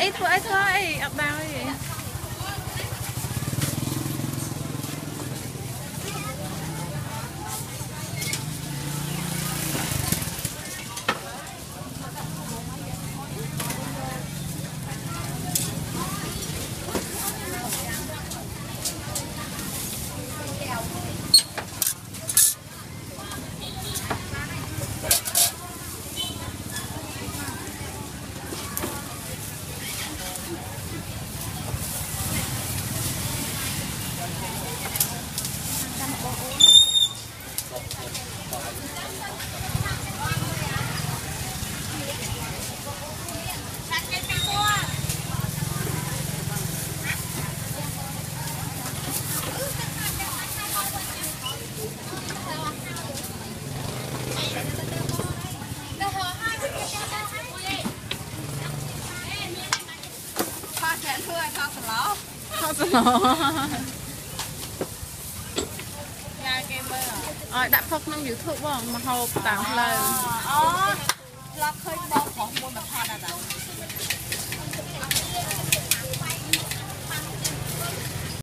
អីធ្វើអីធ្វើ អីអត់ដឹងអីផាចាធ្វើឲ្យខកសឡោខកស្នោញ៉ាគេមើលឲ្យដាក់ផុសក្នុង YouTube បងមកហូបតាមផ្លូវអូ